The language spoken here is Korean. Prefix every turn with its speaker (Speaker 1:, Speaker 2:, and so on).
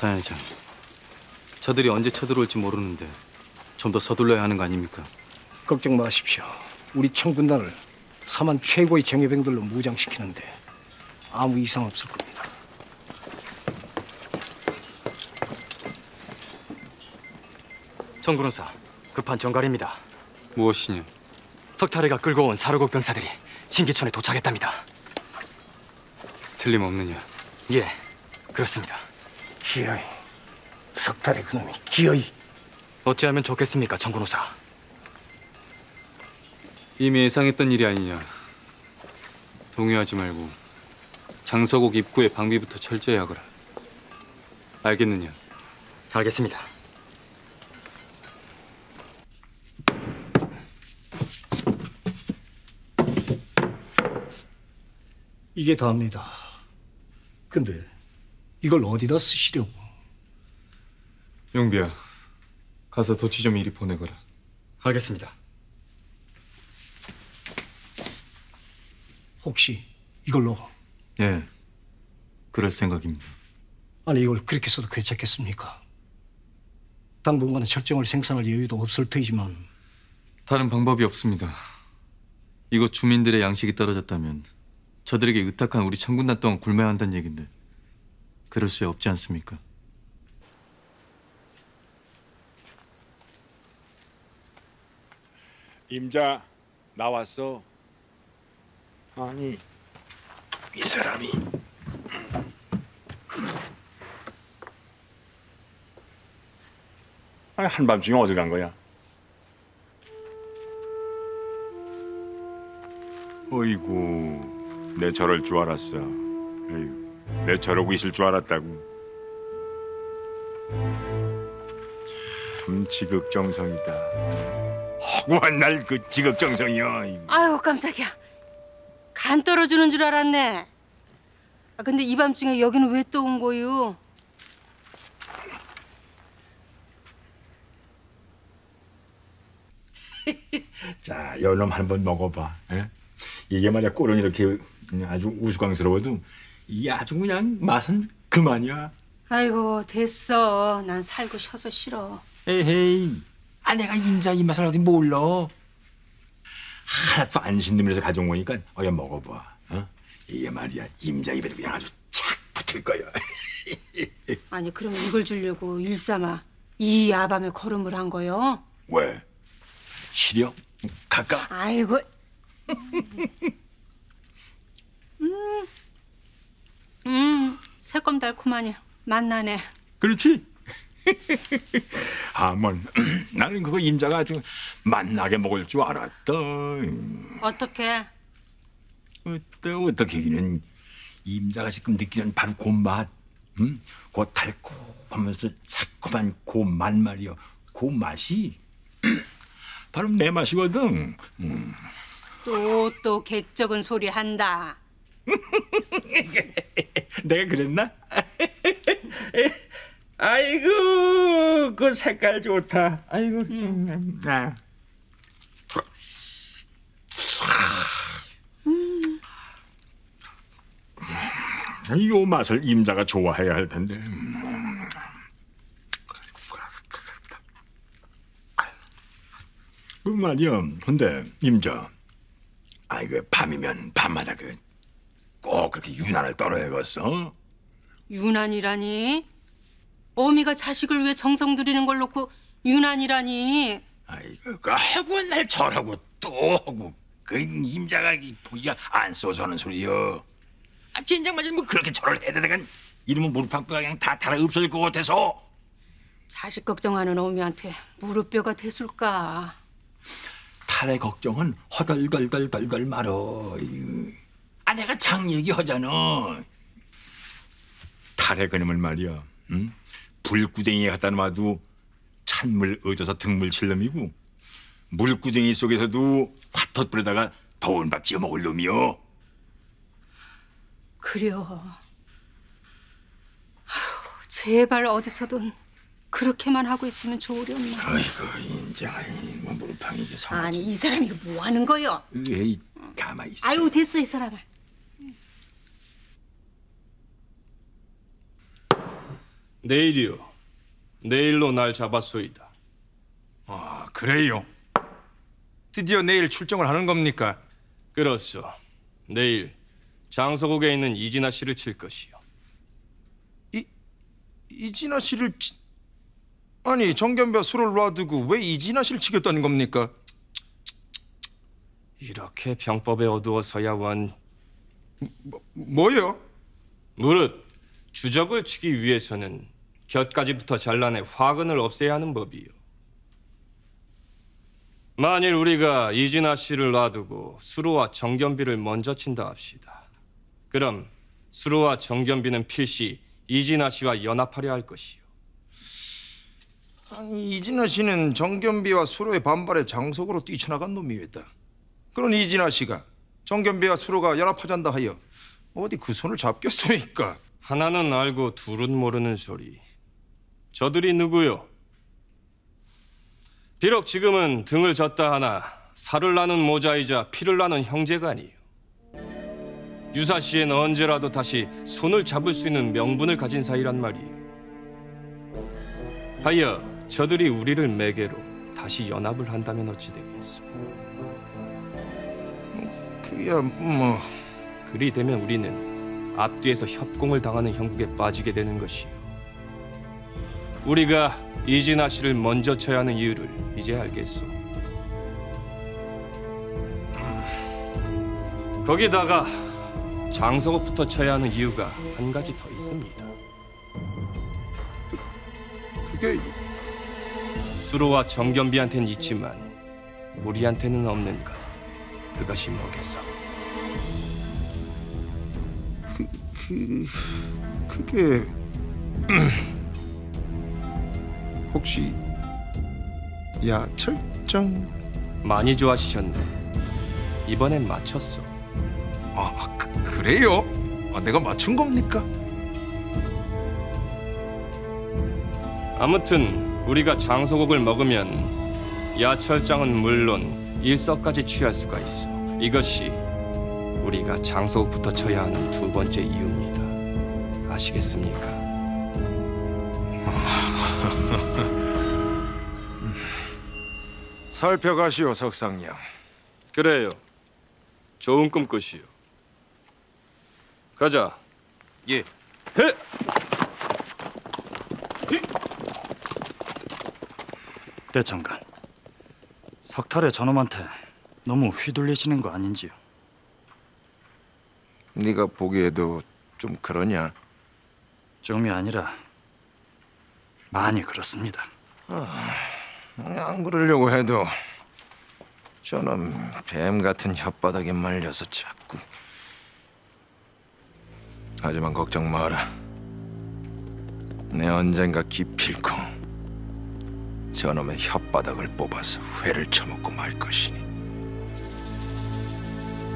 Speaker 1: 단회장, 저들이 언제 쳐들어올지 모르는데 좀 더 서둘러야 하는 거 아닙니까?
Speaker 2: 걱정 마십시오. 우리 청군단을 사만 최고의 정예병들로 무장시키는데 아무 이상 없을 겁니다.
Speaker 3: 정군호사 급한 정갈입니다.
Speaker 1: 무엇이냐?
Speaker 3: 석탈이가 끌고 온 사르국 병사들이 신기촌에 도착했답니다.
Speaker 1: 틀림없느냐?
Speaker 3: 예, 그렇습니다.
Speaker 2: 기어이, 석달의 그놈이 기어이.
Speaker 3: 어찌하면 좋겠습니까, 정군호사?
Speaker 1: 이미 예상했던 일이 아니냐. 동요하지 말고 장서곡 입구의 방비부터 철저히 하거라. 알겠느냐?
Speaker 3: 알겠습니다.
Speaker 2: 이게 다입니다. 근데 이걸 어디다 쓰시려고?
Speaker 1: 용비야, 가서 도치 좀 이리 보내거라.
Speaker 3: 알겠습니다.
Speaker 2: 혹시 이걸로
Speaker 4: 예, 그럴 생각입니다.
Speaker 2: 아니 이걸 그렇게 써도 괜찮겠습니까? 당분간은 철정을 생산할 여유도 없을 테지만
Speaker 4: 다른 방법이 없습니다. 이곳 주민들의 양식이 떨어졌다면 저들에게 의탁한 우리 청군단 동안 굶어야 한다는 얘긴데 그럴 수 없지 않습니까?
Speaker 5: 임자 나왔어. 아니 이 사람이 아니 한밤중에 어디 간 거야? 어이구 내 저럴 줄 알았어. 에휴, 내 저러고 있을 줄 알았다고. 참 지극정성이다. 허구한 날 그 지극정성이야. 이
Speaker 6: 아유 깜짝이야. 간 떨어지는 줄 알았네. 아, 근데 이 밤중에 여기는 왜 또 온 거요?
Speaker 5: 자, 요놈 한번 먹어봐. 에? 이게 말이야 꼴은 이렇게 아주 우스꽝스러워도 이 아주 그냥 맛은 그만이야.
Speaker 6: 아이고 됐어. 난 살고 쉬어서 싫어.
Speaker 5: 에헤이, 아 내가 임자 이 맛을 어디 몰라. 하나도 안 신음해서 가져온 거니까 어여 먹어봐. 어? 이게 말이야 임자 입에도 그냥 아주 착 붙을 거야.
Speaker 6: 아니 그럼 이걸 주려고 일삼아 이 야밤에 걸음을 한 거요?
Speaker 5: 왜? 시려? 가까?
Speaker 6: 아이고. 음, 음, 새콤달콤하니 맛나네.
Speaker 5: 그렇지? 아먼 나는 그거 임자가 아주 맛나게 먹을 줄 알았다.
Speaker 6: 어떻게?
Speaker 5: 어떠 어떻게기는 임자가 지금 느끼는 바로 그 맛, 음? 그 달콤하면서 새콤한 그 맛 말이여, 그 맛이 바로 내 맛이거든. 음.
Speaker 6: 또또 객적은 소리 한다.
Speaker 5: 내가 그랬나? 아이고, 그 색깔 좋다. 아이고, 음. 아. 이 맛을 임자가 좋아해야 할 텐데. 그 말이야. 근데 임자, 아이 그 밤이면 밤마다 그 꼭 그렇게 유난을 떨어야겠어.
Speaker 6: 유난이라니? 어미가 자식을 위해 정성 들이는 걸 놓고 유난이라니?
Speaker 5: 아이고 그 하고 날 저러고 또 하고 그 임자가 이 보기가 안 써서 하는 소리여. 아 진작 맞으면 뭐 그렇게 절을 해야 되다간 이러면 무릎팍뼈가 그냥 다 달아 없어질 것 같아서.
Speaker 6: 자식 걱정하는 어미한테 무릎뼈가 대술까?
Speaker 5: 탈의 걱정은 허덜덜덜덜덜 말어. 아 내가 장 얘기하잖아. 탈의 그놈을 말이야. 응? 불구덩이에 갖다 놔도 찬물 얻어서 등물 칠 놈이고 물구덩이 속에서도 화텄 불에다가 더운 밥 지어 먹을 놈이요.
Speaker 6: 그려. 아휴, 제발 어디서든 그렇게만 하고 있으면 좋으련나.
Speaker 5: 아이고 인정하니 뭐 무릎팡이 이게 성.
Speaker 6: 아니 이 사람이 뭐 하는 거요?
Speaker 5: 에이 가만 있어.
Speaker 6: 아유 됐어 이 사람아.
Speaker 7: 내일이요. 내일로 날 잡았소이다.
Speaker 8: 아, 그래요. 드디어 내일 출정을 하는 겁니까?
Speaker 7: 그렇소. 내일 장서국에 있는 이진아 씨를 칠 것이요.
Speaker 8: 이진아 씨를 치... 아니 정견배 술을 놔두고 왜 이진아 씨를 치겠다는 겁니까?
Speaker 7: 이렇게 병법에 어두워서야 원
Speaker 8: 뭐요?
Speaker 7: 무릇 주적을 치기 위해서는 곁가지부터 잘라내 화근을 없애야 하는 법이요. 만일 우리가 이진아 씨를 놔두고 수로와 정견비를 먼저 친다 합시다. 그럼 수로와 정견비는 필시 이진아 씨와 연합하려 할 것이요.
Speaker 8: 아니 이진아 씨는 정견비와 수로의 반발에 장속으로 뛰쳐나간 놈이었다. 그런 이진아 씨가 정견비와 수로가 연합하잔다 하여 어디 그 손을 잡겠소니까?
Speaker 7: 하나는 알고 둘은 모르는 소리. 저들이 누구요? 비록 지금은 등을 졌다 하나 살을 나는 모자이자 피를 나는 형제가 아니요. 유사시엔 언제라도 다시 손을 잡을 수 있는 명분을 가진 사이란 말이에요. 하여 저들이 우리를 매개로 다시 연합을 한다면 어찌 되겠소?
Speaker 8: 그야 뭐
Speaker 7: 그리 되면 우리는 앞뒤에서 협공을 당하는 형국에 빠지게 되는 것이요. 우리가 이진아 씨를 먼저 쳐야 하는 이유를 이제 알겠소. 거기다가 장서국부터 쳐야 하는 이유가 한 가지 더 있습니다.
Speaker 8: 그게
Speaker 7: 수로와 정견비한테는 있지만 우리한테는 없는 것. 그것이 뭐겠어?
Speaker 8: 그 그게 혹시 야철장
Speaker 7: 많이 좋아지셨네. 이번엔 맞췄어.
Speaker 8: 아 그, 그래요? 아, 내가 맞춘 겁니까?
Speaker 7: 아무튼 우리가 장소국을 먹으면 야철장은 물론 일석까지 취할 수가 있어. 이것이 우리가 장소국부터 쳐야 하는 두 번째 이유입니다. 아시겠습니까?
Speaker 8: 살펴가시오 석상령.
Speaker 7: 그래요. 좋은 꿈 꾸시오. 가자.
Speaker 1: 예.
Speaker 7: 해!
Speaker 9: 대장관, 석탈의 저놈한테 너무 휘둘리시는 거 아닌지요?
Speaker 8: 네가 보기에도 좀 그러냐?
Speaker 9: 좀이 아니라 많이 그렇습니다.
Speaker 8: 안 그러려고 해도 저놈 뱀 같은 혓바닥에 말려서 자꾸. 하지만 걱정 마라. 내 언젠가 기필코 저놈의 혓바닥을 뽑아서 회를 처먹고 말 것이니.